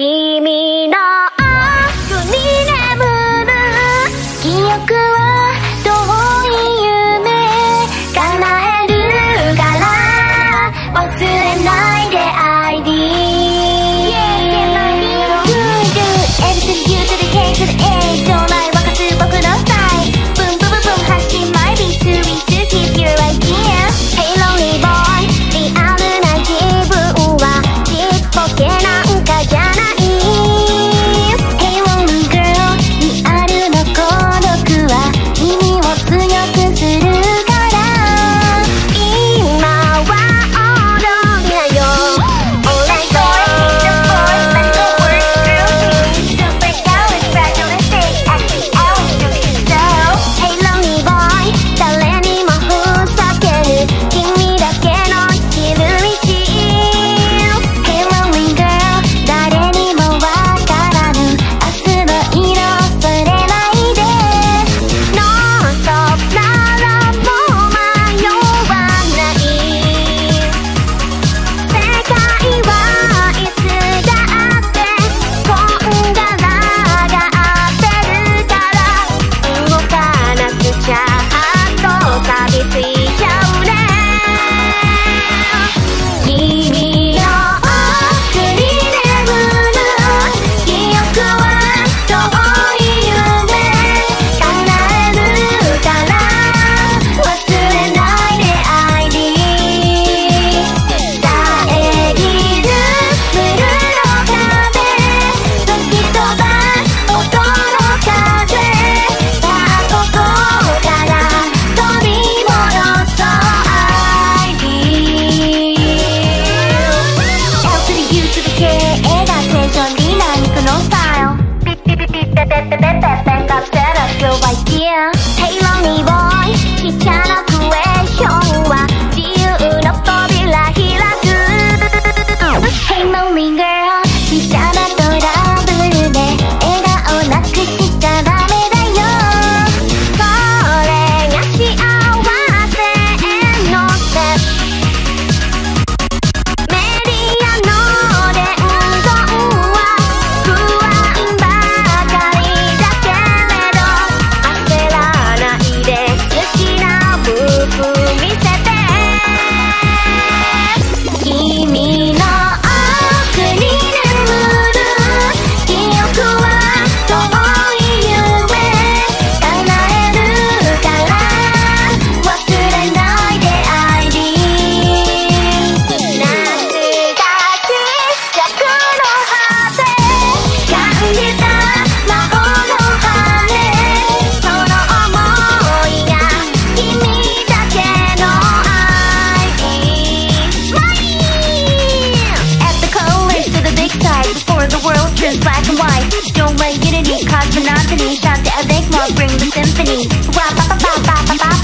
君の奥に眠る記憶を Este, pe, pe, is black and white. Don't let unity, cause monotony Shout to Evic more bring the symphony. Wah.